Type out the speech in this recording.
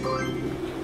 うん。